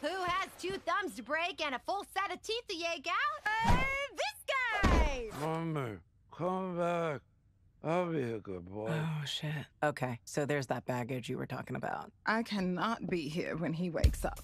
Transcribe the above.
Who has two thumbs to break and a full set of teeth to yank out. Uh, this guy! Mommy, come back. I'll be a good boy. Oh, shit. Okay, so there's that baggage you were talking about. I cannot be here when he wakes up.